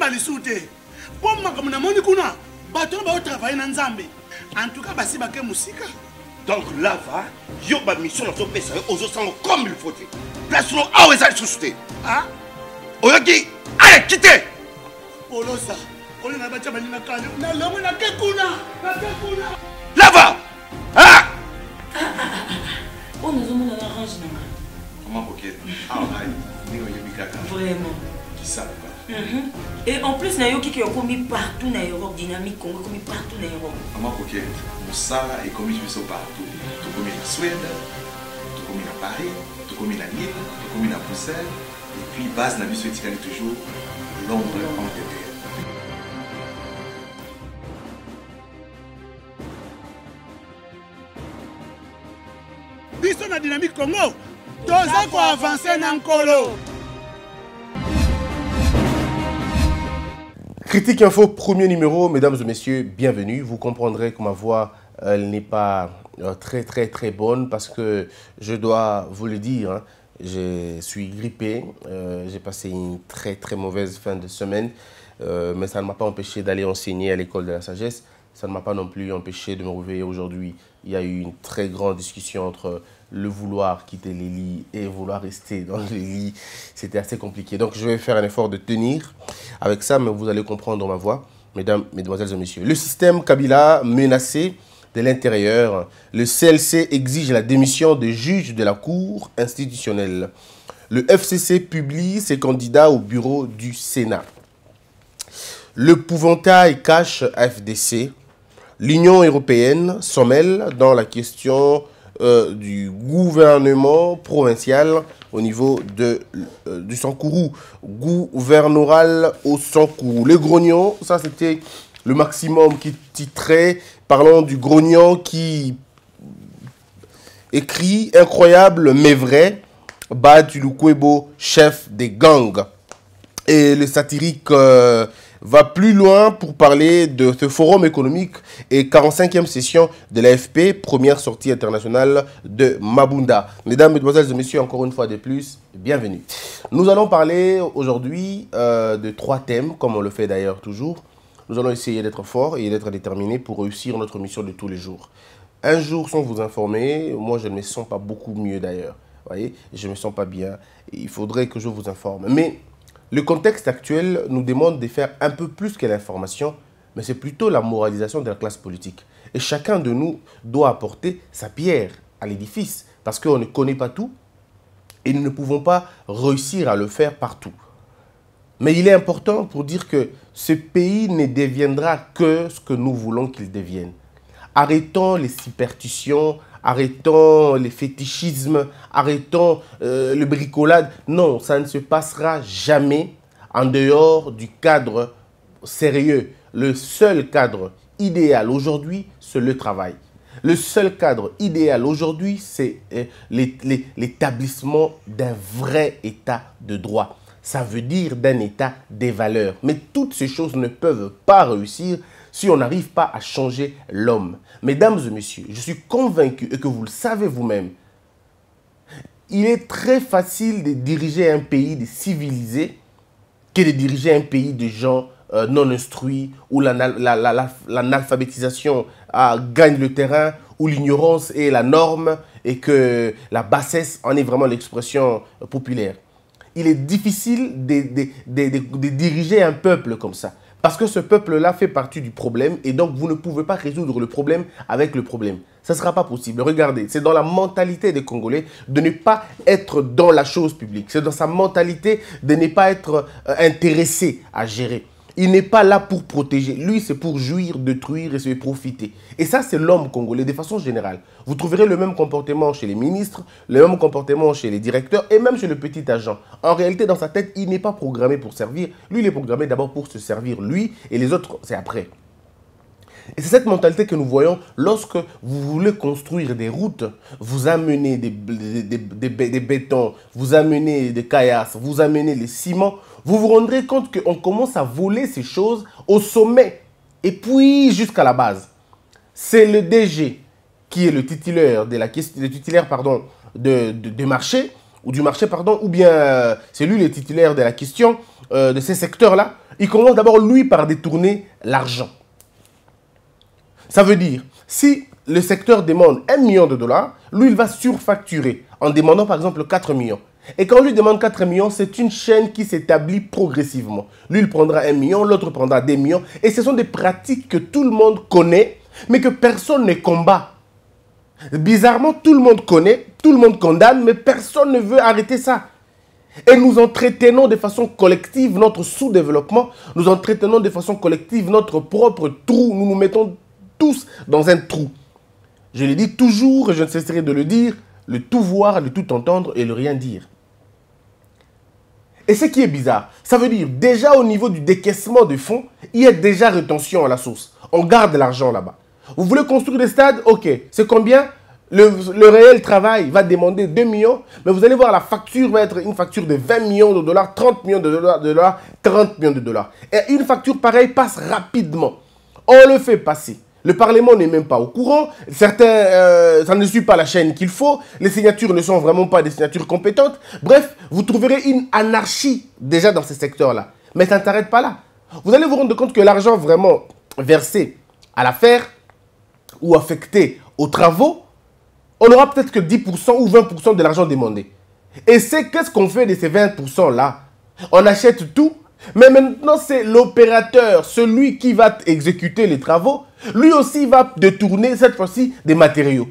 polosa esimba lisu te mpo makambo namoni kuna bato oyo baotravaille na nzambe. Antuka basi bake mosika. Donc lava yo bamission nazopesa yo ozosanga comme il faut te place no awa eza lisusu te Ah, oyoki aleki te polosa olinga batya baninga kani nalongo nake kuna nake kuna. Lava ah! oyo nazomona na range nanga Ah, vraiment. Et en plus nayoki ke okomi partout na europe dynamique congo ekomi partout na europe. Mama coquette mosala ekomi biso partout. Tokomi na swede tokomi na paris tokomi na lille tokomi na bruxelles et puis base na biso etikali toujours londres angleterre. Biso na dynamique congo toza koavanse na nkolo Critique Info, premier numéro, mesdames et messieurs, bienvenue. Vous comprendrez que ma voix, n'est pas euh, très très très bonne parce que je dois vous le dire, hein, je suis grippé, euh, j'ai passé une très très mauvaise fin de semaine, euh, mais ça ne m'a pas empêché d'aller enseigner à l'école de la sagesse. Ça ne m'a pas non plus empêché de me réveiller aujourd'hui. Il y a eu une très grande discussion entre le vouloir quitter les lits et vouloir rester dans les lits. C'était assez compliqué. Donc je vais faire un effort de tenir avec ça, mais vous allez comprendre ma voix, mesdames, mesdemoiselles et messieurs. Le système Kabila menacé de l'intérieur. Le CLC exige la démission des juges de la Cour institutionnelle. Le FCC publie ses candidats au bureau du Sénat. Le pouvantail cache FDC. L'Union européenne s'en mêle dans la question euh, du gouvernement provincial au niveau de, euh, du Sankourou. Gouvernoral au Sankourou. Les grognons, ça c'était le maximum qui titrait, parlant du grognon qui écrit incroyable mais vrai, Bad Lukwebo, chef des gangs. Et le satirique euh, va plus loin pour parler de ce forum économique et 45e session de l'AFP, première sortie internationale de Mabunda. Mesdames, Mesdemoiselles et Messieurs, encore une fois de plus, bienvenue. Nous allons parler aujourd'hui euh, de trois thèmes, comme on le fait d'ailleurs toujours. Nous allons essayer d'être forts et d'être déterminés pour réussir notre mission de tous les jours. Un jour sans vous informer, moi je ne me sens pas beaucoup mieux d'ailleurs. Vous voyez, je ne me sens pas bien. Il faudrait que je vous informe. Mais le contexte actuel nous demande de faire un peu plus que l'information, mais c'est plutôt la moralisation de la classe politique. Et chacun de nous doit apporter sa pierre à l'édifice, parce qu'on ne connaît pas tout et nous ne pouvons pas réussir à le faire partout. Mais il est important pour dire que ce pays ne deviendra que ce que nous voulons qu'il devienne. Arrêtons les superstitions, arrêtons les fétichismes, arrêtons euh, le bricolade. Non, ça ne se passera jamais en dehors du cadre sérieux. Le seul cadre idéal aujourd'hui, c'est le travail. Le seul cadre idéal aujourd'hui, c'est euh, l'é- l'é- l'établissement d'un vrai état de droit. Ça veut dire d'un état des valeurs. Mais toutes ces choses ne peuvent pas réussir si on n'arrive pas à changer l'homme. Mesdames et messieurs, je suis convaincu, et que vous le savez vous-même, il est très facile de diriger un pays de civilisés que de diriger un pays de gens euh, non instruits, où l'ana- la- la- la- l'analphabétisation gagne le terrain, où l'ignorance est la norme et que la bassesse en est vraiment l'expression euh, populaire. Il est difficile de diriger un peuple comme ça. Parce que ce peuple-là fait partie du problème et donc vous ne pouvez pas résoudre le problème avec le problème. Ça ne sera pas possible. Regardez, c'est dans la mentalité des Congolais de ne pas être dans la chose publique. C'est dans sa mentalité de ne pas être euh, intéressé à gérer. Il n'est pas là pour protéger. Lui, c'est pour jouir, détruire et se profiter. Et ça, c'est l'homme congolais de façon générale. Vous trouverez le même comportement chez les ministres, le même comportement chez les directeurs et même chez le petit agent. En réalité, dans sa tête, il n'est pas programmé pour servir. Lui, il est programmé d'abord pour se servir, lui, et les autres, c'est après. Et c'est cette mentalité que nous voyons lorsque vous voulez construire des routes, vous amenez des, des, bétons, vous amenez des caillasses, vous amenez les ciments, vous vous rendrez compte qu'on commence à voler ces choses au sommet et puis jusqu'à la base. C'est le DG qui est le titulaire de la le titulaire pardon de, de, marché ou du marché pardon ou bien euh, c'est lui le titulaire de la question euh, de ces secteurs-là, il commence d'abord, lui, par détourner l'argent. Ça veut dire, si le secteur demande 1 million de dollars, lui, il va surfacturer en demandant par exemple 4 millions. Et quand on lui demande 4 millions, c'est une chaîne qui s'établit progressivement. Lui, il prendra 1 million, l'autre prendra des millions. Et ce sont des pratiques que tout le monde connaît, mais que personne ne combat. Bizarrement, tout le monde connaît, tout le monde condamne, mais personne ne veut arrêter ça. Et nous entretenons de façon collective notre sous-développement, nous entretenons de façon collective notre propre trou, nous nous mettons tous dans un trou. Je le dis toujours et je ne cesserai de le dire, le tout voir, le tout entendre et le rien dire. Et ce qui est bizarre, ça veut dire déjà au niveau du décaissement de fonds, il y a déjà rétention à la source. On garde l'argent là-bas. Vous voulez construire des stades Ok. C'est combien le, réel travail va demander 2 millions, mais vous allez voir, la facture va être une facture de 20 millions de dollars, 30 millions de dollars, de dollars 30 millions de dollars. Et une facture pareille passe rapidement. On le fait passer. Le Parlement n'est même pas au courant. Certains, euh, ça ne suit pas la chaîne qu'il faut. Les signatures ne sont vraiment pas des signatures compétentes. Bref, vous trouverez une anarchie déjà dans ces secteurs-là. Mais ça ne s'arrête pas là. Vous allez vous rendre compte que l'argent vraiment versé à l'affaire ou affecté aux travaux, on aura peut-être que 10% ou 20% de l'argent demandé. Et c'est qu'est-ce qu'on fait de ces 20%-là On achète tout mais maintenant, c'est l'opérateur, celui qui va exécuter les travaux, lui aussi va détourner cette fois-ci des matériaux.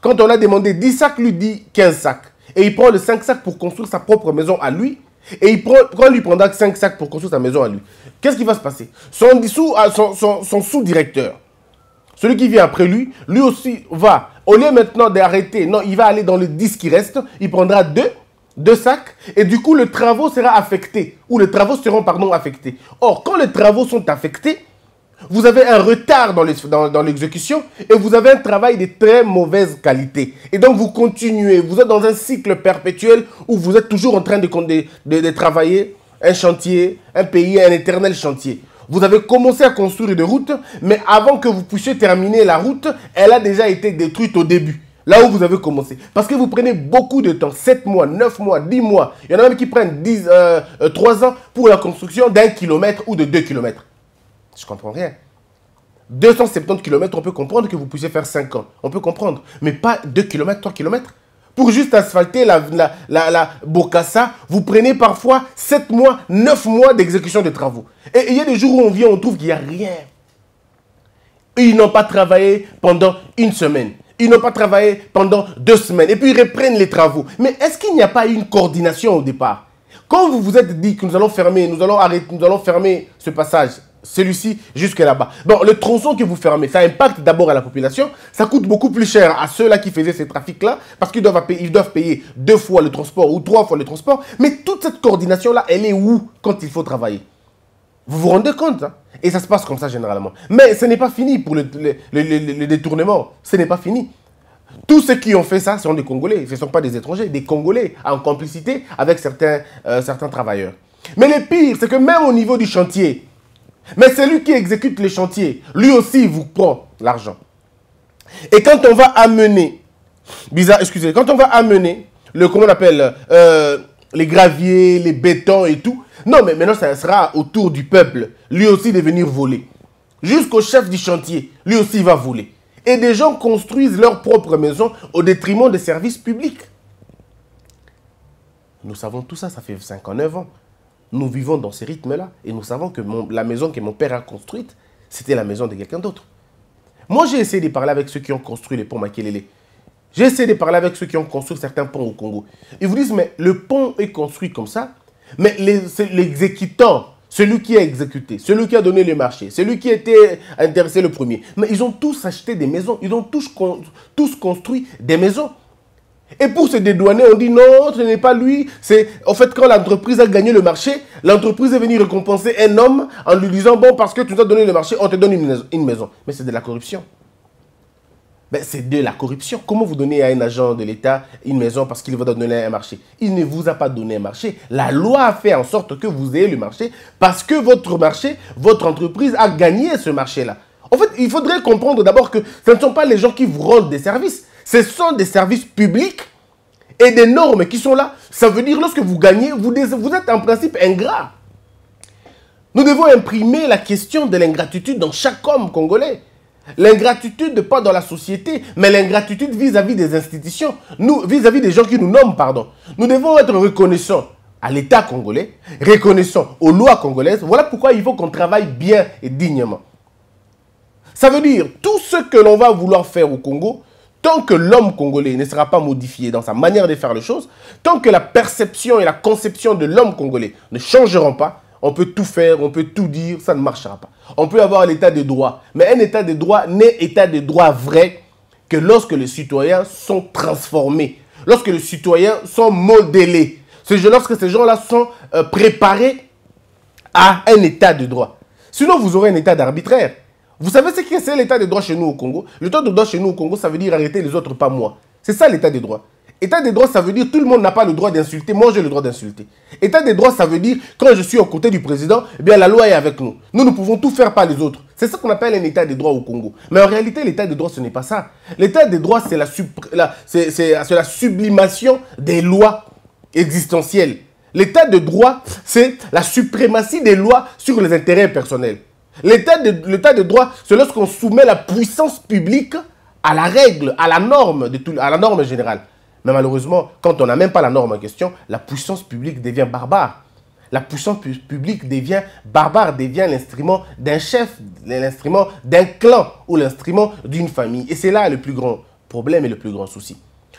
Quand on a demandé 10 sacs, lui dit 15 sacs. Et il prend les 5 sacs pour construire sa propre maison à lui. Et il prend, quand lui prendra 5 sacs pour construire sa maison à lui, qu'est-ce qui va se passer? Son, son, son sous-directeur, celui qui vient après lui, lui aussi va, au lieu maintenant d'arrêter, non, il va aller dans les 10 qui restent, il prendra 2 deux sacs, et du coup, le travaux sera affecté, ou les travaux seront, pardon, affectés. Or, quand les travaux sont affectés, vous avez un retard dans l'exécution et vous avez un travail de très mauvaise qualité. Et donc, vous continuez, vous êtes dans un cycle perpétuel où vous êtes toujours en train de, de, de travailler un chantier, un pays, un éternel chantier. Vous avez commencé à construire des routes, mais avant que vous puissiez terminer la route, elle a déjà été détruite au début. Là où vous avez commencé. Parce que vous prenez beaucoup de temps, 7 mois, 9 mois, 10 mois. Il y en a même qui prennent 10, 3 euh, euh, ans pour la construction d'un kilomètre ou de 2 kilomètres. Je comprends rien. 270 km, on peut comprendre que vous puissiez faire 5 ans. On peut comprendre. Mais pas 2 km, 3 km. Pour juste asphalter la, la, la, vous prenez parfois 7 mois, 9 mois d'exécution de travaux. Et il y a des jours où on vient, on trouve qu'il n'y a rien. Ils n'ont pas travaillé pendant une semaine. Ils n'ont pas travaillé pendant deux semaines et puis ils reprennent les travaux. Mais est-ce qu'il n'y a pas une coordination au départ? Quand vous vous êtes dit que nous allons fermer, nous allons arrêter, nous allons fermer ce passage, celui-ci jusque là-bas. Bon, le tronçon que vous fermez, ça impacte d'abord à la population. Ça coûte beaucoup plus cher à ceux-là qui faisaient ces trafics-là parce qu'ils doivent, ils doivent payer deux fois le transport ou trois fois le transport. Mais toute cette coordination-là, elle est où quand il faut travailler? Vous vous rendez compte hein? Et ça se passe comme ça généralement. Mais ce n'est pas fini pour le, détournement. Ce n'est pas fini. Tous ceux qui ont fait ça sont des Congolais. Ce ne sont pas des étrangers, des Congolais en complicité avec certains, euh, travailleurs. Mais le pire, c'est que même au niveau du chantier, mais celui qui exécute le chantier, lui aussi vous prend l'argent. Et quand on va amener, bizarre, excusez, quand on va amener le, comment on appelle, euh, les graviers, les bétons et tout, non, mais maintenant, ça sera autour du peuple, lui aussi, de venir voler. Jusqu'au chef du chantier, lui aussi, va voler. Et des gens construisent leur propre maison au détriment des services publics. Nous savons tout ça, ça fait 59 ans. Nous vivons dans ces rythmes-là. Et nous savons que la maison que mon père a construite, c'était la maison de quelqu'un d'autre. Moi, j'ai essayé de parler avec ceux qui ont construit les ponts Makelele. J'ai essayé de parler avec ceux qui ont construit certains ponts au Congo. Ils vous disent, mais le pont est construit comme ça, mais l'exécutant, celui qui a exécuté, celui qui a donné le marché, celui qui était intéressé le premier, mais ils ont tous acheté des maisons, ils ont tous, construit des maisons. Et pour se dédouaner, on dit non, ce n'est pas lui. C'est en fait quand l'entreprise a gagné le marché, l'entreprise est venue récompenser un homme en lui disant bon parce que tu nous as donné le marché, on te donne une maison. Mais c'est de la corruption. Ben, c'est de la corruption. Comment vous donnez à un agent de l'État une maison parce qu'il va donner un marché? Il ne vous a pas donné un marché. La loi a fait en sorte que vous ayez le marché parce que votre marché, votre entreprise a gagné ce marché-là. En fait, il faudrait comprendre d'abord que ce ne sont pas les gens qui vous rendent des services. Ce sont des services publics et des normes qui sont là. Ça veut dire lorsque vous gagnez, vous, vous êtes en principe ingrat. Nous devons imprimer la question de l'ingratitude dans chaque homme congolais. L'ingratitude pas dans la société, mais l'ingratitude vis-à-vis des institutions, nous vis-à-vis des gens qui nous nomment, pardon. Nous devons être reconnaissants à l'État congolais, reconnaissants aux lois congolaises. Voilà pourquoi il faut qu'on travaille bien et dignement. Ça veut dire tout ce que l'on va vouloir faire au Congo, tant que l'homme congolais ne sera pas modifié dans sa manière de faire les choses, tant que la perception et la conception de l'homme congolais ne changeront pas, on peut tout faire, on peut tout dire, ça ne marchera pas. On peut avoir l'état de droit, mais un état de droit n'est état de droit vrai que lorsque les citoyens sont transformés, lorsque les citoyens sont modélés, lorsque ces gens-là sont euh, préparés à un état de droit. Sinon, vous aurez un état d'arbitraire. Vous savez ce que c'est l'état de droit chez nous au Congo? L'état de droit chez nous au Congo, ça veut dire arrêter les autres, pas moi. C'est ça l'état de droit. État de droit, ça veut dire tout le monde n'a pas le droit d'insulter. Moi, j'ai le droit d'insulter. État de droit, ça veut dire quand je suis aux côtés du président, eh bien la loi est avec nous. Nous, nous pouvons tout faire par les autres. C'est ça qu'on appelle un état de droit au Congo. Mais en réalité, l'état de droit, ce n'est pas ça. L'état de droit, c'est la sublimation des lois existentielles. L'état de droit, c'est la suprématie des lois sur les intérêts personnels. L'état de, de droit, c'est lorsqu'on soumet la puissance publique à la règle, à la norme, de tout, à la norme générale. Mais malheureusement, quand on n'a même pas la norme en question, la puissance publique devient barbare. La puissance publique devient barbare, devient l'instrument d'un chef, l'instrument d'un clan ou l'instrument d'une famille. Et c'est là le plus grand problème et le plus grand souci.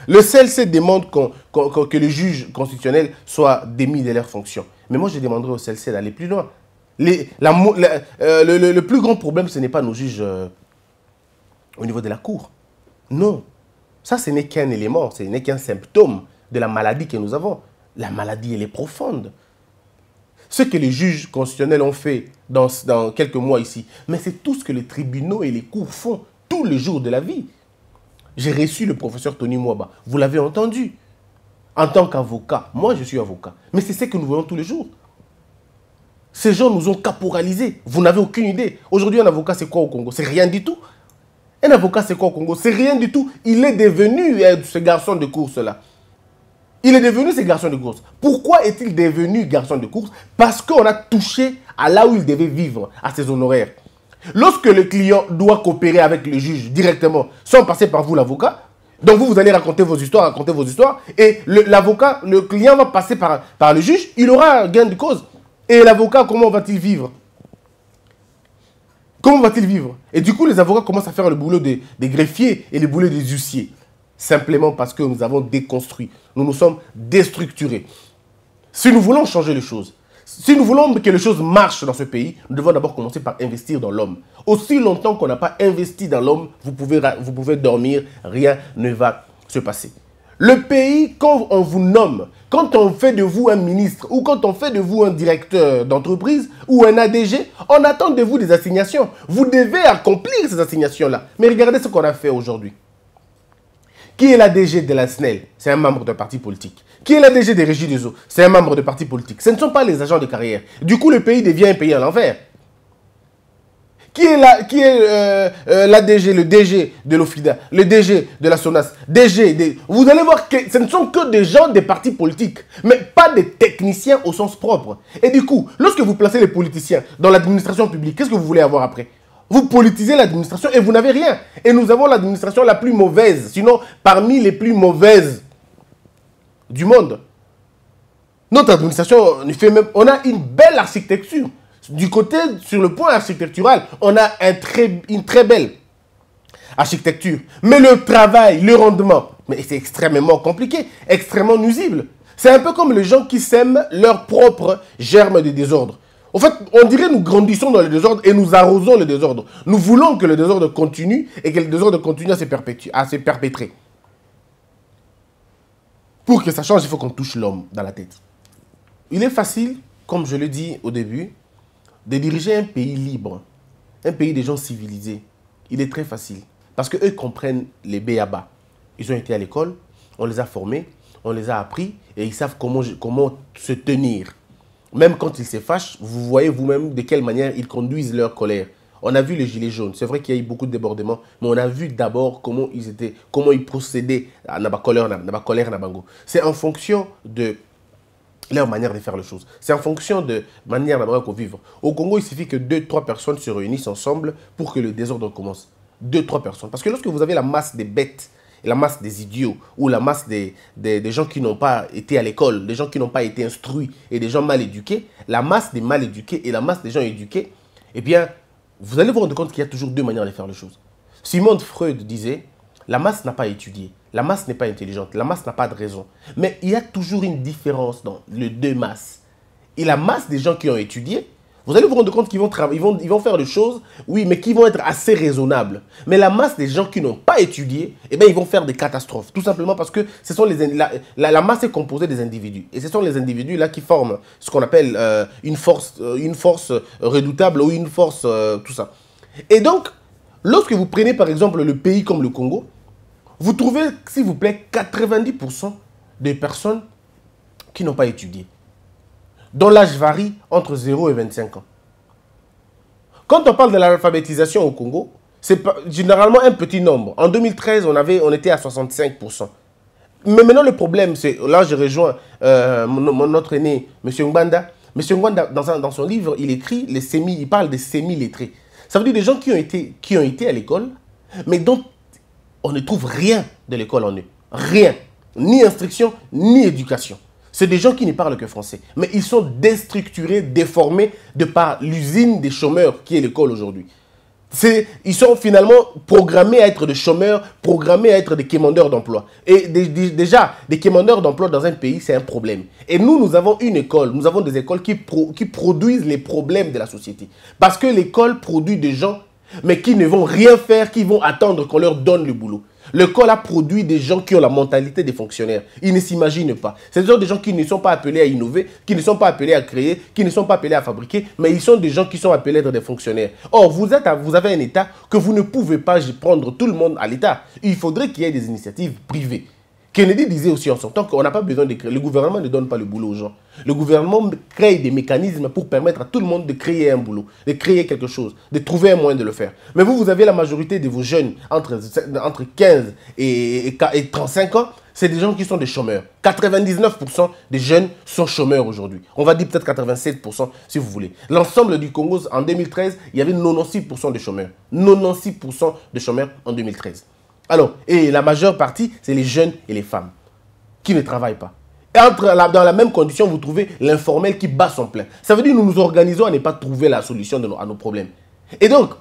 Le CLC demande que le juge constitutionnel soit démis de leurs fonctions. Mais moi, je demanderais au CLC d'aller plus loin. Euh, le, plus grand problème, ce n'est pas nos juges euh, au niveau de la Cour. Non. Ça, ce n'est qu'un élément, ce n'est qu'un symptôme de la maladie que nous avons. La maladie, elle est profonde. Ce que les juges constitutionnels ont fait dans, quelques mois ici, mais c'est tout ce que les tribunaux et les cours font tous les jours de la vie. J'ai reçu le professeur Tony Mwaba. Vous l'avez entendu. En tant qu'avocat, moi je suis avocat. Mais c'est ce que nous voyons tous les jours. Ces gens nous ont caporalisés. Vous n'avez aucune idée. Aujourd'hui, un avocat, c'est quoi au Congo? C'est rien du tout. Un avocat, c'est quoi au Congo? C'est rien du tout. Il est devenu euh, ce garçon de course-là. Il est devenu ce garçon de course. Pourquoi est-il devenu garçon de course? Parce qu'on a touché à là où il devait vivre, à ses honoraires. Lorsque le client doit coopérer avec le juge directement, sans passer par vous, l'avocat, donc vous, vous allez raconter vos histoires, raconter vos histoires, et l'avocat, le, client va passer par, par le juge, il aura gain de cause. Et l'avocat, comment va-t-il vivre? Comment va-t-il vivre? Et du coup, les avocats commencent à faire le boulot des, greffiers et le boulot des huissiers. Simplement parce que nous avons déconstruit. Nous nous sommes déstructurés. Si nous voulons changer les choses, si nous voulons que les choses marchent dans ce pays, nous devons d'abord commencer par investir dans l'homme. Aussi longtemps qu'on n'a pas investi dans l'homme, vous pouvez, vous pouvez dormir, rien ne va se passer. Le pays, quand on vous nomme, quand on fait de vous un ministre ou quand on fait de vous un directeur d'entreprise ou un ADG, on attend de vous des assignations. Vous devez accomplir ces assignations-là. Mais regardez ce qu'on a fait aujourd'hui. Qui est l'ADG de la SNEL C'est un membre d'un parti politique. Qui est l'ADG des régies des eaux? C'est un membre de parti politique. Ce ne sont pas les agents de carrière. Du coup, le pays devient un pays à l'envers. Qui est, la, euh, euh, l'ADG, le DG de l'OFIDA, le DG de la SONAS, DG, vous allez voir que ce ne sont que des gens des partis politiques, mais pas des techniciens au sens propre. Et du coup, lorsque vous placez les politiciens dans l'administration publique, qu'est-ce que vous voulez avoir après? Vous politisez l'administration et vous n'avez rien. Et nous avons l'administration la plus mauvaise, sinon parmi les plus mauvaises du monde. Notre administration, on, fait même, on a une belle architecture. Du côté, sur le point architectural, on a une très belle architecture. Mais le travail, le rendement, c'est extrêmement compliqué, extrêmement nuisible. C'est un peu comme les gens qui sèment leur propre germe de désordre. En fait, on dirait nous grandissons dans le désordre et nous arrosons le désordre. Nous voulons que le désordre continue et que le désordre continue à se, à se perpétrer. Pour que ça change, il faut qu'on touche l'homme dans la tête. Il est facile, comme je l'ai dit au début, de diriger un pays libre, un pays des gens civilisés, il est très facile. Parce qu'eux comprennent les BABA. Ils ont été à l'école, on les a formés, on les a appris et ils savent comment, se tenir. Même quand ils se fâchent, vous voyez vous-même de quelle manière ils conduisent leur colère. On a vu les gilets jaunes. C'est vrai qu'il y a eu beaucoup de débordements, mais on a vu d'abord comment ils étaient, comment ils procédaient à Nabakolère, Nabango. C'est en fonction de leur manière de faire les choses. C'est en fonction de manière d'abord qu'on vivre. Au Congo, il suffit que deux, trois personnes se réunissent ensemble pour que le désordre commence. Deux, trois personnes. Parce que lorsque vous avez la masse des bêtes, la masse des idiots, ou la masse des, des, gens qui n'ont pas été à l'école, des gens qui n'ont pas été instruits, et des gens mal éduqués, la masse des mal éduqués et la masse des gens éduqués, eh bien, vous allez vous rendre compte qu'il y a toujours deux manières de faire les choses. Simone Freud disait, la masse n'a pas étudié, la masse n'est pas intelligente, la masse n'a pas de raison. Mais il y a toujours une différence dans les deux masses. Et la masse des gens qui ont étudié, vous allez vous rendre compte qu'ils vont, ils vont, ils vont faire des choses, oui, mais qui vont être assez raisonnables. Mais la masse des gens qui n'ont pas étudié, eh bien, ils vont faire des catastrophes. Tout simplement parce que ce sont les, la, la, masse est composée des individus. Et ce sont les individus là qui forment ce qu'on appelle euh, une, force, euh, une force redoutable ou une force, euh, tout ça. Et donc, lorsque vous prenez par exemple le pays comme le Congo, vous trouvez, s'il vous plaît, 90% des personnes qui n'ont pas étudié dont l'âge varie entre 0 et 25 ans. Quand on parle de l'alphabétisation au Congo, c'est généralement un petit nombre. En 2013, on, avait, on était à 65%. Mais maintenant, le problème, c'est, là je rejoins euh, mon, mon, aîné, M. Ngbanda. M. Un, dans, son livre, il écrit, les semi, il parle des semi-lettrés. Ça veut dire des gens qui ont été, qui ont été à l'école, mais dont on ne trouve rien de l'école en eux. Rien. Ni instruction, ni éducation. C'est des gens qui ne parlent que français. Mais ils sont déstructurés, déformés de par l'usine des chômeurs qui est l'école aujourd'hui. Ils sont finalement programmés à être des chômeurs, programmés à être des quémandeurs d'emploi. Et déjà, des quémandeurs d'emploi dans un pays, c'est un problème. Et nous, nous avons une école, nous avons des écoles qui, qui produisent les problèmes de la société. Parce que l'école produit des gens, mais qui ne vont rien faire, qui vont attendre qu'on leur donne le boulot. L'école a produit des gens qui ont la mentalité des fonctionnaires. Ils ne s'imaginent pas. Ce sont des gens qui ne sont pas appelés à innover, qui ne sont pas appelés à créer, qui ne sont pas appelés à fabriquer, mais ils sont des gens qui sont appelés à être des fonctionnaires. Or, vous, êtes vous avez un État que vous ne pouvez pas prendre tout le monde à l'État. Il faudrait qu'il y ait des initiatives privées. Kennedy disait aussi en temps qu'on n'a pas besoin de créer. Le gouvernement ne donne pas le boulot aux gens. Le gouvernement crée des mécanismes pour permettre à tout le monde de créer un boulot, de créer quelque chose, de trouver un moyen de le faire. Mais vous, vous avez la majorité de vos jeunes entre, entre 15 et, et, et 35 ans, c'est des gens qui sont des chômeurs. 99% des jeunes sont chômeurs aujourd'hui. On va dire peut-être 87% si vous voulez. L'ensemble du Congo, en 2013, il y avait 96% de chômeurs. 96% de chômeurs en 2013. Alors, et la majeure partie, c'est les jeunes et les femmes qui ne travaillent pas. Et entre dans la même condition, vous trouvez l'informel qui bat son plein. Ça veut dire que nous nous organisons à ne pas trouver la solution de nos, à nos problèmes. Et donc,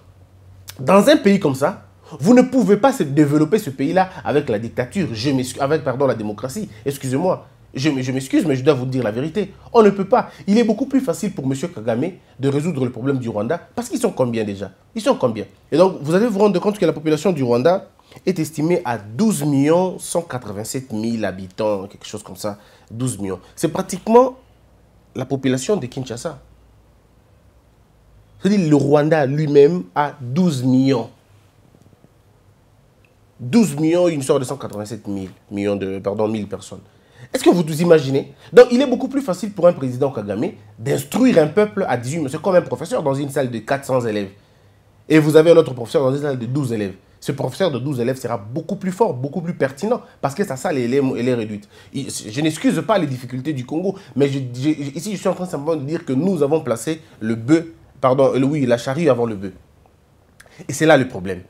dans un pays comme ça, vous ne pouvez pas se développer ce pays-là avec la dictature, je avec pardon, la démocratie. Excusez-moi, je, je m'excuse, mais je dois vous dire la vérité. On ne peut pas. Il est beaucoup plus facile pour M. Kagame de résoudre le problème du Rwanda parce qu'ils sont combien déjà? Ils sont combien? Et donc, vous allez vous rendre compte que la population du Rwanda est estimé à 12 187 000 habitants, quelque chose comme ça. 12 millions. C'est pratiquement la population de Kinshasa. C'est-à-dire le Rwanda lui-même a 12 millions. 12 millions, une sorte de 187 000, millions de, pardon, 1000 personnes. Est-ce que vous vous imaginez? Donc, il est beaucoup plus facile pour un président Kagame d'instruire un peuple à 18 mais C'est comme un professeur dans une salle de 400 élèves. Et vous avez un autre professeur dans une salle de 12 élèves ce professeur de 12 élèves sera beaucoup plus fort, beaucoup plus pertinent, parce que sa salle est, réduite. Je n'excuse pas les difficultés du Congo, mais ici je suis en train simplement de dire que nous avons placé le bœuf, pardon, le, oui, la charrue avant le bœuf. Et c'est là le problème.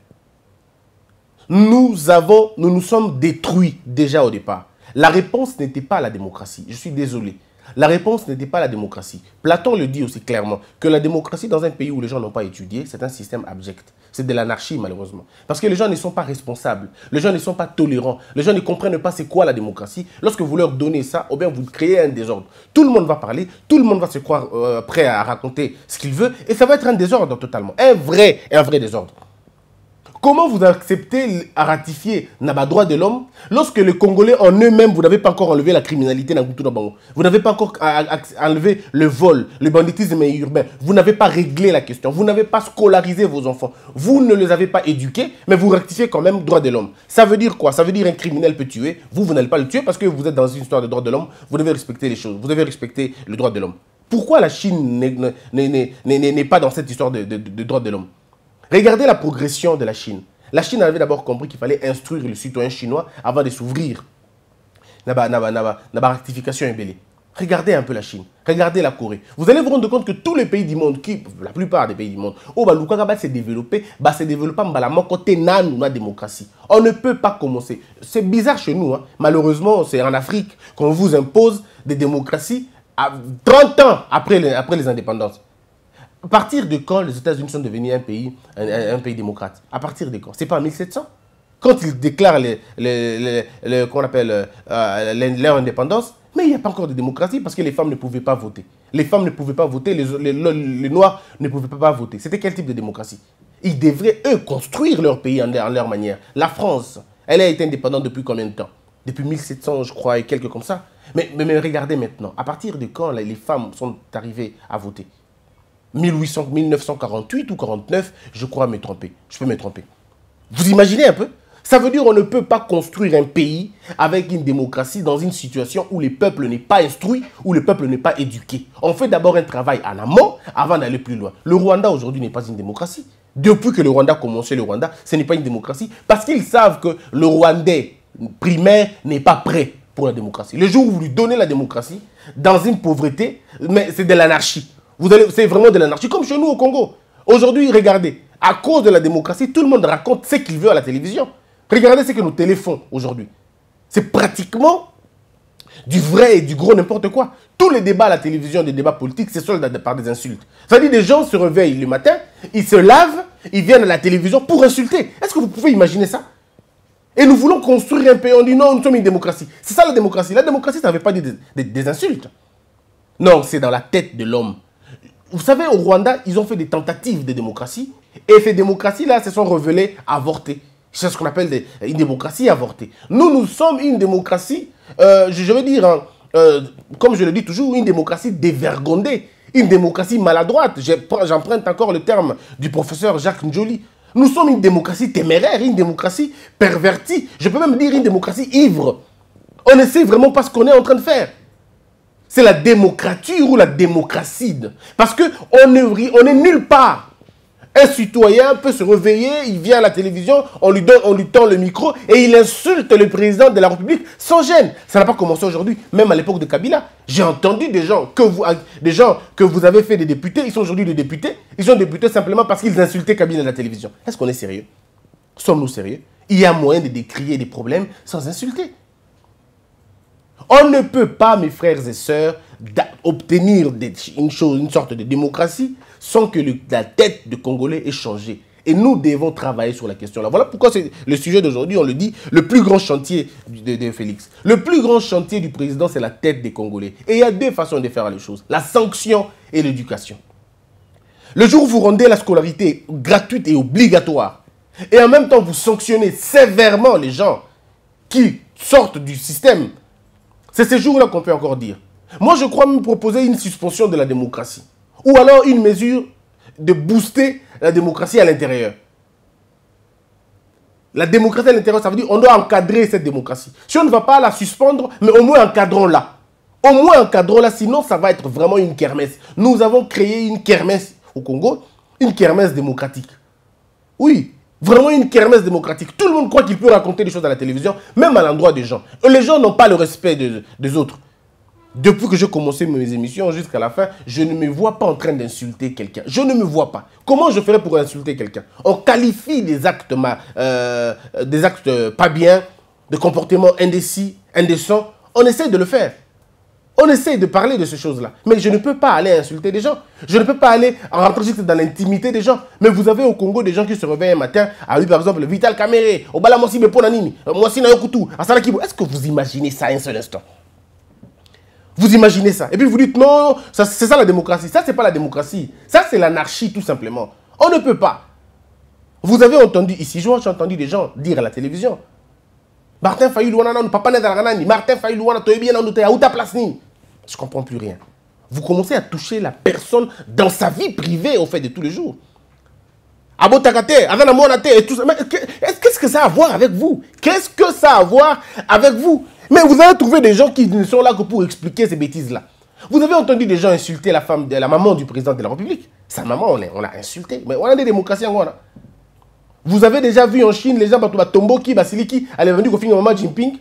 Nous avons, nous nous sommes détruits déjà au départ. La réponse n'était pas la démocratie. Je suis désolé. La réponse n'était pas la démocratie. Platon le dit aussi clairement, que la démocratie dans un pays où les gens n'ont pas étudié, c'est un système abject. C'est de l'anarchie malheureusement. Parce que les gens ne sont pas responsables, les gens ne sont pas tolérants, les gens ne comprennent pas c'est quoi la démocratie. Lorsque vous leur donnez ça, ou bien vous créez un désordre. Tout le monde va parler, tout le monde va se croire euh, prêt à raconter ce qu'il veut, et ça va être un désordre totalement. Un vrai, un vrai désordre. Comment vous acceptez à ratifier Naba droit de l'homme lorsque les Congolais en eux-mêmes, vous n'avez pas encore enlevé la criminalité dans Vous n'avez pas encore enlevé le vol, le banditisme urbain. Vous n'avez pas réglé la question. Vous n'avez pas scolarisé vos enfants. Vous ne les avez pas éduqués, mais vous rectifiez quand même droit de l'homme. Ça veut dire quoi? Ça veut dire un criminel peut tuer. Vous, vous n'allez pas le tuer parce que vous êtes dans une histoire de droit de l'homme. Vous devez respecter les choses. Vous devez respecter le droit de l'homme. Pourquoi la Chine n'est pas dans cette histoire de, de, de droit de l'homme? Regardez la progression de la Chine. La Chine avait d'abord compris qu'il fallait instruire le citoyen chinois avant de s'ouvrir. Naba, rectification Regardez un peu la Chine, regardez la Corée. Vous allez vous rendre compte que tous les pays du monde, qui, la plupart des pays du monde, où bah, Lukaku va se développer, bah, se développer bah, la côté nan la démocratie. On ne peut pas commencer. C'est bizarre chez nous. hein. Malheureusement, c'est en Afrique qu'on vous impose des démocraties à 30 ans après les indépendances. À partir de quand les États-Unis sont devenus un pays, un, pays démocrate? À partir de quand? C'est pas en 1700 Quand ils déclarent appelle, euh, leur indépendance, mais il n'y a pas encore de démocratie parce que les femmes ne pouvaient pas voter. Les femmes ne pouvaient pas voter, les, Noirs ne pouvaient pas voter. C'était quel type de démocratie? Ils devraient, eux, construire leur pays en, leur- manière. La France, elle a été indépendante depuis combien de temps? Depuis 1700, je crois, et quelques comme ça. Mais, regardez maintenant, à partir de quand les femmes sont arrivées à voter? 1800, 1948 ou 49, je crois me tromper. Je peux me tromper. Vous imaginez un peu? Ça veut dire qu'on ne peut pas construire un pays avec une démocratie dans une situation où le peuple n'est pas instruit, où le peuple n'est pas éduqué. On fait d'abord un travail en amont avant d'aller plus loin. Le Rwanda aujourd'hui n'est pas une démocratie. Depuis que le Rwanda a commencé le Rwanda, ce n'est pas une démocratie parce qu'ils savent que le Rwandais primaire n'est pas prêt pour la démocratie. Le jour où vous lui donnez la démocratie, dans une pauvreté, c'est de l'anarchie. C'est vraiment de l'anarchie, comme chez nous au Congo. Aujourd'hui, regardez, à cause de la démocratie, tout le monde raconte ce qu'il veut à la télévision. Regardez ce que nous téléphonons aujourd'hui. C'est pratiquement du vrai et du gros n'importe quoi. Tous les débats à la télévision, des débats politiques, c'est solde par des insultes. C'est-à-dire des gens se réveillent le matin, ils se lavent, ils viennent à la télévision pour insulter. Est-ce que vous pouvez imaginer ça? Et nous voulons construire un pays, on dit non, nous sommes une démocratie. C'est ça la démocratie. La démocratie, ça ne veut pas dire des insultes. Non, c'est dans la tête de l'homme. Vous savez, au Rwanda, ils ont fait des tentatives de démocratie. Et ces démocraties-là se sont révélées avortées. C'est ce qu'on appelle une démocratie avortée. Nous, nous sommes une démocratie, euh, je, veux dire, hein, euh, comme je le dis toujours, une démocratie dévergondée, une démocratie maladroite. J'emprunte encore le terme du professeur Jacques Njoli. Nous sommes une démocratie téméraire, une démocratie pervertie. Je peux même dire une démocratie ivre. On ne sait vraiment pas ce qu'on est en train de faire. C'est la démocrature ou la démocracide. Parce qu'on est, on est nulle part. Un citoyen peut se réveiller, il vient à la télévision, on lui, donne, on lui tend le micro et il insulte le président de la République sans gêne. Ça n'a pas commencé aujourd'hui, même à l'époque de Kabila. J'ai entendu des gens, que vous, des gens que vous avez fait des députés, ils sont aujourd'hui des députés, ils sont députés simplement parce qu'ils insultaient Kabila à la télévision. Est-ce qu'on est sérieux? Sommes-nous sérieux? Il y a moyen de décrier des problèmes sans insulter. On ne peut pas, mes frères et sœurs, obtenir une, chose, une sorte de démocratie sans que la tête du Congolais ait changé. Et nous devons travailler sur la question là. Voilà pourquoi c'est le sujet d'aujourd'hui, on le dit, le plus grand chantier de Félix. Le plus grand chantier du président, c'est la tête des Congolais. Et il y a deux façons de faire les choses, la sanction et l'éducation. Le jour où vous rendez la scolarité gratuite et obligatoire, et en même temps vous sanctionnez sévèrement les gens qui sortent du système, c'est ces jours-là qu'on peut encore dire. Moi, je crois même proposer une suspension de la démocratie. Ou alors une mesure de booster la démocratie à l'intérieur. La démocratie à l'intérieur, ça veut dire qu'on doit encadrer cette démocratie. Si on ne va pas la suspendre, mais au moins encadrons-la. Au moins encadrons-la, sinon ça va être vraiment une kermesse. Nous avons créé une kermesse au Congo, une kermesse démocratique. Oui, vraiment une kermesse démocratique. Tout le monde croit qu'il peut raconter des choses à la télévision, même à l'endroit des gens. Les gens n'ont pas le respect de- des autres. Depuis que j'ai commencé mes émissions jusqu'à la fin, je ne me vois pas en train d'insulter quelqu'un. Je ne me vois pas. Comment je ferais pour insulter quelqu'un? On qualifie des actes, euh, des actes pas bien, de comportements indécis, indécents. On essaie de le faire. On essaie de parler de ces choses-là. Mais je ne peux pas aller insulter des gens. Je ne peux pas aller rentrer juste dans l'intimité des gens. Mais vous avez au Congo des gens qui se réveillent un matin, à lui par exemple, Vital Kamere, Obala Mosi Beponanini, Mosi Nayokutu, Asala Kibo. Est-ce que vous imaginez ça un seul instant? Vous imaginez ça. Et puis vous dites non, c'est ça la démocratie. Ça, c'est pas la démocratie. Ça, c'est l'anarchie tout simplement. On ne peut pas. Vous avez entendu ici, j'ai entendu des gens dire à la télévision, Martin Fayulu nanu papa nezalaka nani Martin Fayulu wana toyebi ye nanu Je comprends plus rien. Vous commencez à toucher la personne dans sa vie privée au fait de tous les jours. Abotaka te, azana mwana te, et tout ça. Mais que- est-ce- qu'est-ce que ça a à voir avec vous? Qu'est-ce que ça a à voir avec vous? Mais vous avez trouvé des gens qui ne sont là que pour expliquer ces bêtises-là. Vous avez entendu des gens insulter la femme, la maman du président de la République? Sa maman, on l'a on insultée. Mais on a des démocraties en. Vous avez déjà vu en Chine les gens, Tomboki, Basiliki, allaient venir au film de Maman Jinping?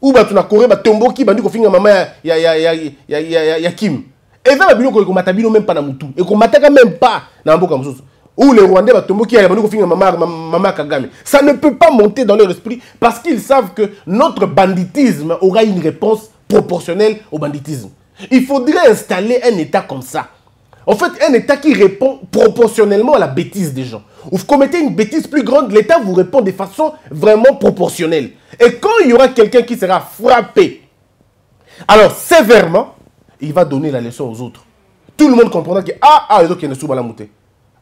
Ou bato na corée batomboki bandi kofinga mama ya, ya, ya, ya, ya, ya, ya, ya kim. Eza babiloko ekomata bino même pas na mutu. Ekomataka même pas na mboka mosusu. Ou les rwandais kofinga mama, mama, mama kagame. Ça ne peut pas monter dans leur esprit parce qu'ils savent que notre banditisme aura une réponse proportionnelle au banditisme. Il faudrait installer un état comme ça. En fait, un État qui répond proportionnellement à la bêtise des gens. Vous commettez une bêtise plus grande, l'État vous répond de façon vraiment proportionnelle. Et quand il y aura quelqu'un qui sera frappé, alors sévèrement, il va donner la leçon aux autres. Tout le monde comprendra que ah ah.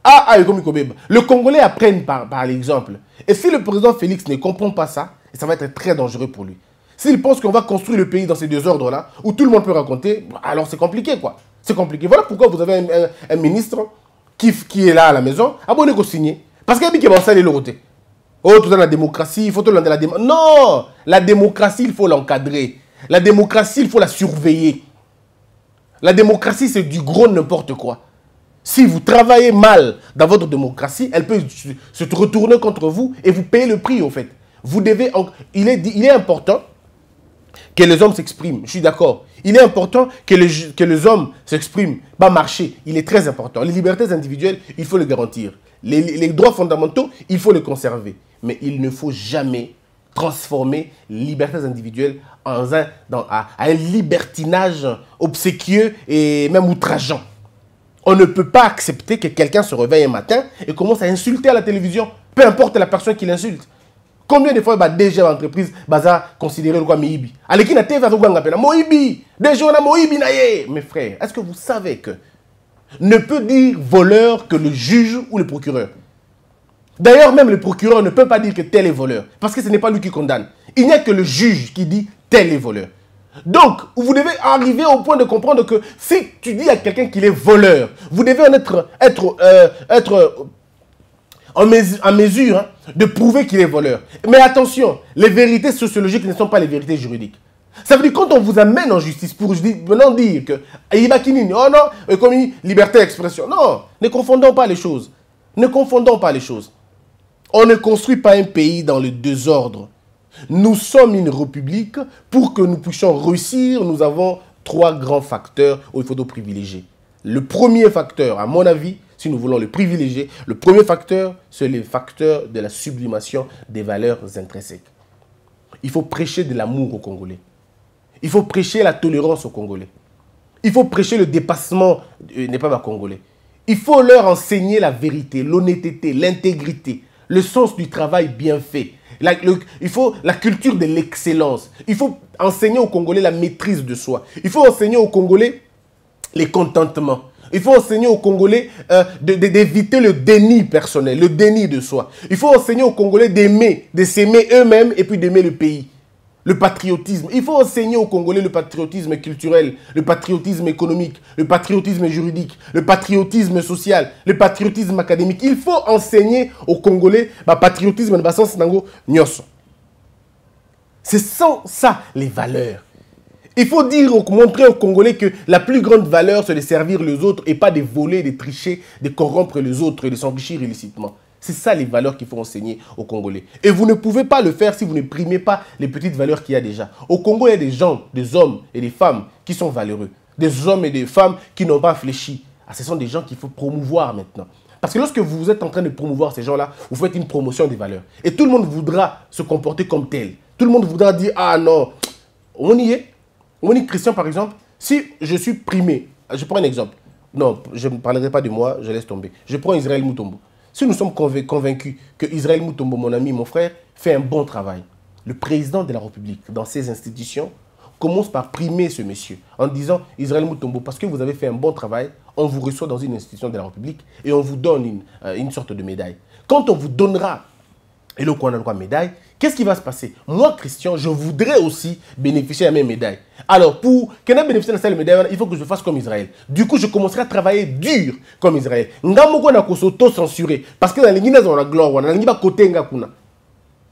Ah ah Le Congolais apprennent par, l'exemple. Et si le président Félix ne comprend pas ça, ça va être très dangereux pour lui. S'il pense qu'on va construire le pays dans ces deux ordres-là, où tout le monde peut raconter, alors c'est compliqué quoi. C'est compliqué. Voilà pourquoi vous avez un, ministre qui, qui est là à la maison, abonné qu'on signe. Parce qu'il a qui va s'aller le côté. Oh, tout dans la démocratie, il faut tout dans la démocratie. Non La démocratie, il faut l'encadrer. La démocratie, il faut la surveiller. La démocratie, c'est du gros n'importe quoi. Si vous travaillez mal dans votre démocratie, elle peut se retourner contre vous et vous payer le prix, au fait. Vous devez. en- Il est, il est important que les hommes s'expriment. Je suis d'accord. Il est important que les, que les hommes s'expriment. Pas marcher. Il est très important. Les libertés individuelles, il faut les garantir. Les, droits fondamentaux, il faut les conserver. Mais il ne faut jamais transformer libertés individuelles en un, dans, à, un libertinage obséquieux et même outrageant. On ne peut pas accepter que quelqu'un se réveille un matin et commence à insulter à la télévision, peu importe la personne qui l'insulte. Combien de fois bah, déjà l'entreprise baza considéré le quoi pena Moïbi Déjà on a ye Mes frères, est-ce que vous savez que ne peut dire voleur que le juge ou le procureur D'ailleurs, même le procureur ne peut pas dire que tel est voleur, parce que ce n'est pas lui qui condamne. Il n'y a que le juge qui dit tel est voleur. Donc, vous devez arriver au point de comprendre que si tu dis à quelqu'un qu'il est voleur, vous devez en être, euh, en mesure hein, de prouver qu'il est voleur. Mais attention, les vérités sociologiques ne sont pas les vérités juridiques. Ça veut dire quand on vous amène en justice pour maintenant dire que Aïba Kinini, oh non, comme liberté d'expression. Non, ne confondons pas les choses. Ne confondons pas les choses. On ne construit pas un pays dans le désordre. Nous sommes une république. Pour que nous puissions réussir, nous avons trois grands facteurs où il faut nous privilégier. Le premier facteur, à mon avis, si nous voulons le privilégier, le premier facteur, c'est le facteur de la sublimation des valeurs intrinsèques. Il faut prêcher de l'amour aux Congolais. Il faut prêcher la tolérance aux Congolais. Il faut prêcher le dépassement euh, n'est pas Congolais. Il faut leur enseigner la vérité, l'honnêteté, l'intégrité, le sens du travail bien fait. Il faut la culture de l'excellence. Il faut enseigner aux Congolais la maîtrise de soi. Il faut enseigner aux Congolais les contentements. Il faut enseigner aux Congolais euh, d'éviter le déni personnel, le déni de soi. Il faut enseigner aux Congolais d'aimer, de s'aimer eux-mêmes et puis d'aimer le pays. Le patriotisme. Il faut enseigner aux Congolais le patriotisme culturel, le patriotisme économique, le patriotisme juridique, le patriotisme social, le patriotisme académique. Il faut enseigner aux Congolais le patriotisme de sens. C'est sans ça les valeurs. Il faut dire, montrer aux Congolais que la plus grande valeur, c'est de servir les autres et pas de voler, de tricher, de corrompre les autres et de s'enrichir illicitement. C'est ça les valeurs qu'il faut enseigner aux Congolais. Et vous ne pouvez pas le faire si vous ne primez pas les petites valeurs qu'il y a déjà. Au Congo, il y a des gens, des hommes et des femmes qui sont valeureux. Des hommes et des femmes qui n'ont pas fléchi. Ah, ce sont des gens qu'il faut promouvoir maintenant. Parce que lorsque vous êtes en train de promouvoir ces gens-là, vous faites une promotion des valeurs. Et tout le monde voudra se comporter comme tel. Tout le monde voudra dire, ah non, on y est. On dit Christian, par exemple, si je suis primé, je prends un exemple. Non, je ne parlerai pas de moi, je laisse tomber. Je prends Israël Moutombo. Si nous sommes convain- convaincus que Israël Moutombo, mon ami, mon frère, fait un bon travail, le président de la République, dans ses institutions, commence par primer ce monsieur en disant Israël Moutombo, parce que vous avez fait un bon travail, on vous reçoit dans une institution de la République et on vous donne une, euh, sorte de médaille. Quand on vous donnera et le droit médaille, qu'est-ce qui va se passer? Moi, Christian, je voudrais aussi bénéficier de mes médailles. Alors, pour que je bénéficie de cette médaille, il faut que je fasse comme Israël. Du coup, je commencerai à travailler dur comme Israël. Ngamoko na s'auto-censurer. Parce que dans les Guinées, on a la gloire, on a la côté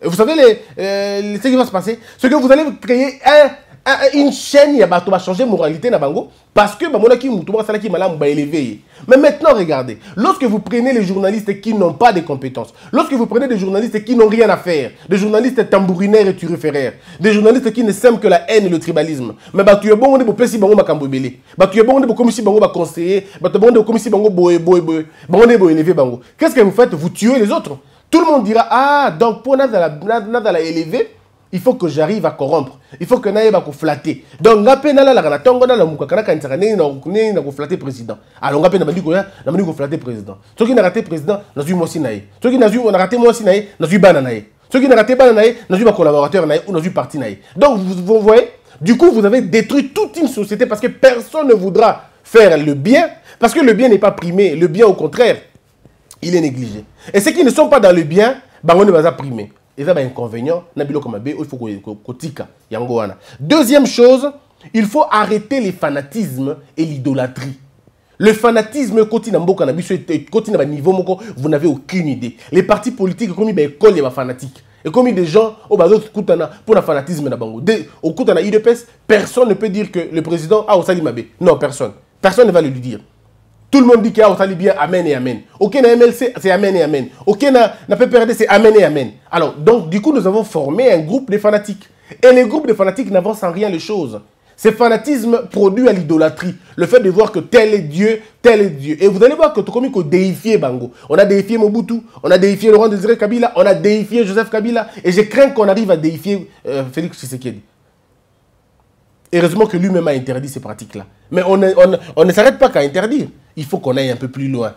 vous savez les, euh, ce qui va se passer? C'est que vous allez créer un- une chaîne ya bato changer moralité na bango parce que bamonaki mutu moko asalaki malamu baélevé ye mais maintenant regardez lorsque vous prenez les journalistes qui n'ont pas de compétences lorsque vous prenez des journalistes qui n'ont rien à faire des journalistes tambourinaires et turiféraires des journalistes qui ne s'aiment que la haine et le tribalisme mais bato ya bongo nde bopesi bango makambo ebele bato ya bongo nde bokomisi bango baconseiller bato ya bongo nde bokomisi bango boye boye boye bango nde boélevé bango. Qu'est-ce que vous faites? Vous tuez les autres. Tout le monde dira ah donc na- nazala élevé il faut que j'arrive à corrompre. Il faut que nayeba koflatter donc nga mpe nalalaka na ntongo nalamukaka nakanisaka ndenge na- ndenge na koflatter président? Alors nga mpe nabandi koya nabandi koflatter président. Soki narate président nazwi mwasi na ye. Soki narate mwasi na ye nazwi bana na ye. Soki narate bana na ye nazwi bacolaborateur na ye ou nazwi parti na donc vous, voyez du coup vous avez détruit toute une société parce que personne ne voudra faire le bien parce que le bien n'est pas primé. Le bien au contraire il est négligé. Et ceux qui ne sont pas dans le bien, bango ne va pas ça, un inconvénient, na biloko mabe, il faut. Deuxième chose, il faut arrêter les fanatismes et l'idolâtrie. Le fanatisme, koti na mboka ba niveau vous n'avez aucune idée. Les partis politiques, comme ils école les fanatiques. Et comme des gens, au bazo kutana pour le fanatisme na bango. Au kutana personne ne peut dire que le président a au mabe. Non, personne. Personne ne va le lui dire. Tout le monde dit qu'il y a bien Amen et Amen. Na MLC, c'est Amen et Amen. Ok, na, PPRD, c'est Amen et Amen. Alors, donc, du coup, nous avons formé un groupe de fanatiques. Et les groupes de fanatiques n'avancent en rien les choses. Ce fanatisme produit à l'idolâtrie. Le fait de voir que tel est Dieu, tel est Dieu. Et vous allez voir que tout comme il faut déifier Bango. On a déifié Mobutu, on a déifié Laurent Désiré Kabila, on a déifié Joseph Kabila. Et je crains qu'on arrive à déifier euh, Félix Tshisekedi. Heureusement que lui-même a interdit ces pratiques-là. Mais on ne s'arrête pas qu'à interdire. Il faut qu'on aille un peu plus loin.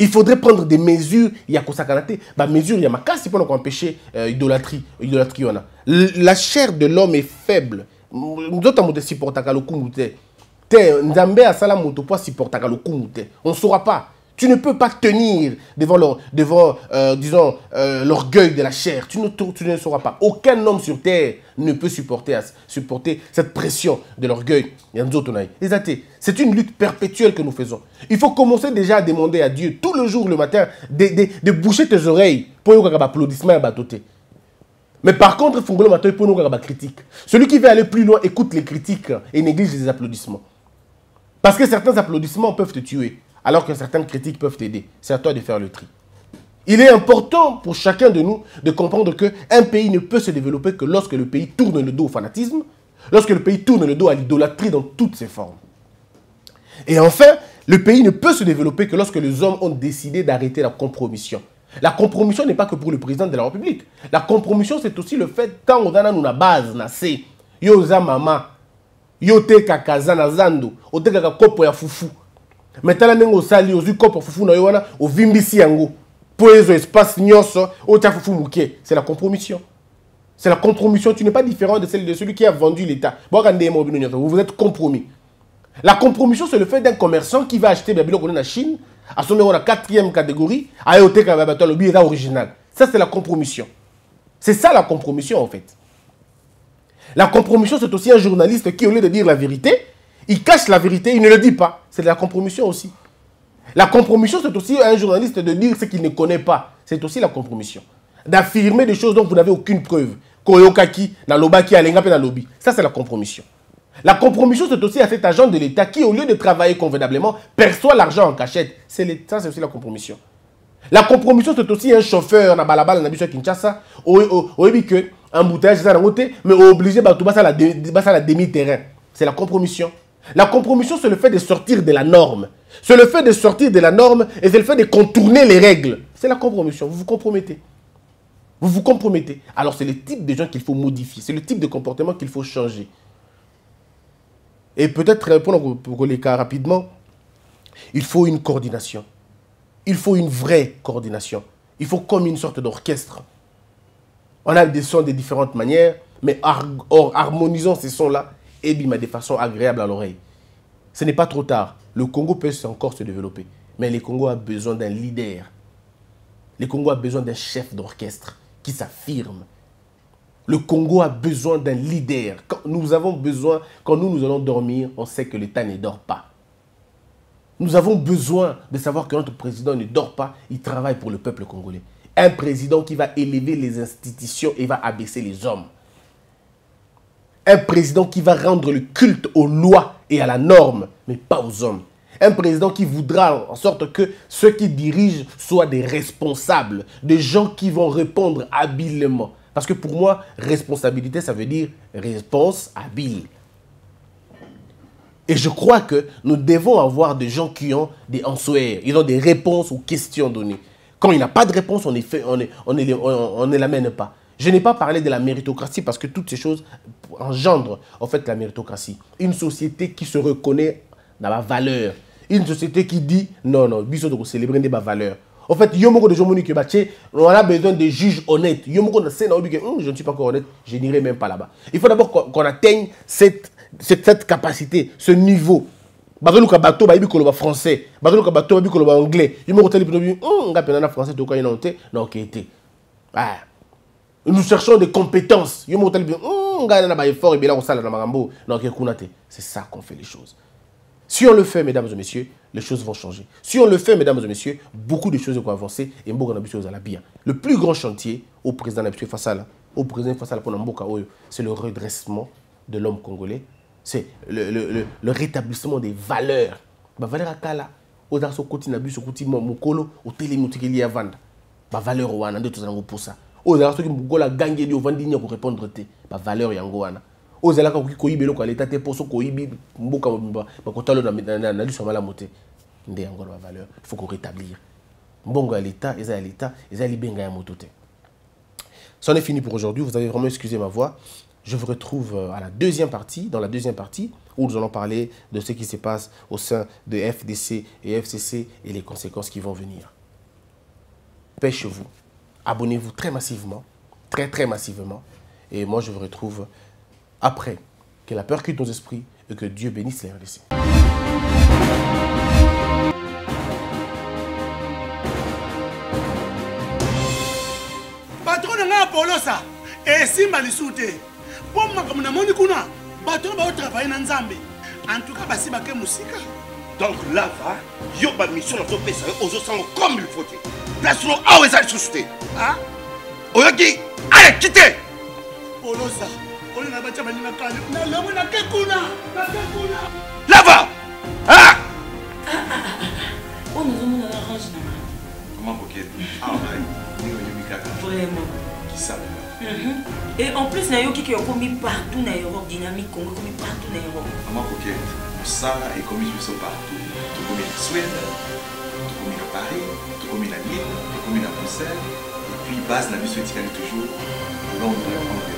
Il faudrait prendre des mesures. Il y a Kosakanate, bah mesures, il y a ma casse pour empêcher euh, idolâtrie. A. La chair de l'homme est faible. Nous autres, on supporte le Nzambe asala moto pour supporter le. On ne saura pas. Tu ne peux pas tenir devant, devant euh, euh, l'orgueil de la chair. Tu ne, tu ne sauras pas. Aucun homme sur terre ne peut supporter, supporter cette pression de l'orgueil. C'est une lutte perpétuelle que nous faisons. Il faut commencer déjà à demander à Dieu tout le jour, le matin, de, de, de boucher tes oreilles pour avoir applaudissement et. Mais par contre, Fungolo Matoy pour nous critique. Celui qui veut aller plus loin écoute les critiques et néglige les applaudissements. Parce que certains applaudissements peuvent te tuer, alors que certaines critiques peuvent t'aider. C'est à toi de faire le tri. Il est important pour chacun de nous de comprendre qu'un pays ne peut se développer que lorsque le pays tourne le dos au fanatisme, lorsque le pays tourne le dos à l'idolâtrie dans toutes ses formes. Et enfin, le pays ne peut se développer que lorsque les hommes ont décidé d'arrêter la compromission. La compromission n'est pas que pour le président de la République. La compromission, c'est aussi le fait, quand on a une base, yo za mama, yo te kakaza na zando, o te kaka kopo ya fufu. Mais tala ndenge osali kopo fufu na ovimbisi yango espace fufu c'est la compromission. C'est la compromission. Tu n'es pas différent de celle de celui qui a vendu l'état. Vous vous êtes compromis. La compromission c'est le fait d'un commerçant qui va acheter babilo na Chine à son numéro la quatrième catégorie aye oteka babato alobi original. Ça c'est la compromission. C'est ça la compromission en fait. La compromission, c'est aussi un journaliste qui, au lieu de dire la vérité, il cache la vérité, il ne le dit pas. C'est de la compromission aussi. La compromission, c'est aussi un journaliste de dire ce qu'il ne connaît pas. C'est aussi la compromission. D'affirmer des choses dont vous n'avez aucune preuve. Koyokaki, Nalobaki, Nalobi. Ça, c'est la compromission. La compromission, c'est aussi à cet agent de l'État qui, au lieu de travailler convenablement, perçoit l'argent en cachette. C'est ça, c'est aussi la compromission. La compromission, c'est aussi un chauffeur na balabala na biso Kinshasa. Oyebi que embouteillage nango te, mais obligé bato basala de- basala demi-terrain. C'est la compromission. La compromission, c'est le fait de sortir de la norme. C'est le fait de sortir de la norme et c'est le fait de contourner les règles. C'est la compromission. Vous vous compromettez. Vous vous compromettez. Alors c'est le type de gens qu'il faut modifier. C'est le type de comportement qu'il faut changer. Et peut-être répondre pour les cas rapidement, il faut une coordination. Il faut une vraie coordination. Il faut comme une sorte d'orchestre. On a des sons de différentes manières, mais harmonisons ces sons-là et bim, de façon agréable à l'oreille. Ce n'est pas trop tard. Le Congo peut encore se développer. Mais le Congo a besoin d'un leader. Le Congo a besoin d'un chef d'orchestre qui s'affirme. Le Congo a besoin d'un leader. Nous avons besoin, quand nous nous allons dormir, on sait que l'État ne dort pas. Nous avons besoin de savoir que notre président ne dort pas, il travaille pour le peuple congolais. Un président qui va élever les institutions et va abaisser les hommes. Un président qui va rendre le culte aux lois et à la norme, mais pas aux hommes. Un président qui voudra en sorte que ceux qui dirigent soient des responsables, des gens qui vont répondre habilement. Parce que pour moi, responsabilité, ça veut dire réponse habile. Et je crois que nous devons avoir des gens qui ont des answers, ils ont des réponses aux questions données. Quand il n'y a pas de réponse, on ne on ne l'amène pas. Je n'ai pas parlé de la méritocratie parce que toutes ces choses engendrent en fait la méritocratie. Une société qui se reconnaît dans la valeur. Une société qui dit non, non, biso de célébrer des valeurs. En fait, il y a beaucoup de qui disent on a besoin de juges honnêtes. Il y a beaucoup de qui disent je ne suis pas encore honnête, je n'irai même pas là-bas. Il faut d'abord qu'on atteigne cette, cette, cette capacité, ce niveau. bazoluka bato bayebi koloba français bazoluka bato bayebi koloba anglais yo moko otali bino bi nga mpena na français tokoki nano te na oke te Ah. Nous cherchons des compétences. C'est ça qu'on fait les choses. Si on le fait mesdames et messieurs les choses vont changer. Si on le fait mesdames et messieurs beaucoup de choses vont avancer et mboka na biso ezala bien le plus grand chantier au président na biso efasala au président mpona mboka oyo c'est le redressement de l'homme congolais. C'est le, le, le, le rétablissement des valeurs. Bavaleur akala. Ozalaka so okoti na biso okoti mo- mokolo otelemi otikeli ya vanda bavaleur wana nde yango mposa oyo ozalaka soki mokolo agangi edi ovandi nya korépondre te bavaleur yango wana ozalaka okoki koyiba eloko ya leta te mpo soki oyibi mboka bakotala na- liso ya malamu te nde yango na bavaleur il faut korétablir mbongo ya leta eza ya leta eza ya libenga ya moto te C'en est fini pour aujourd'hui. Vous avez vraiment excusé ma voix. Je vous retrouve euh, à la deuxième partie, dans la deuxième partie, où nous allons parler de ce qui se passe au sein de FDC et FCC et les conséquences qui vont venir. Pêchez-vous. Abonnez-vous très massivement, très très massivement. Et moi, je vous retrouve après. Que la peur quitte nos esprits et que Dieu bénisse les RDC. apolosa esimba lisu te mpo makambo namoni kuna bato na baotravaille na nzambe antuka basi bake mosika donc lava yo nazopesa yo ozosanga comme il faut te place no awa eza lisusu te Ah, oyoki aleki te polosa oyo na batya baninga kani nalongo nake kuna nake kuna lava Ah! oyo nazomona na range na nga Comment coquette Ah, ouais. Ni au Yumikaka. vraiment. Qui Mhm. et en plus nayoki ke okomi partout na europe dynamique congo ekomi partout na europe Maman coquette. Ça est comme je suis partout. Tout comme la Suède, tout comme la Paris, tout comme la Lille, tout comme la Bruxelles. Et puis, base, la mission est toujours Londres, Angleterre.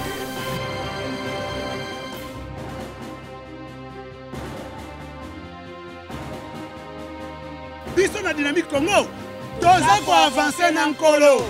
biso na dynamique congo toza koavanse na nkolo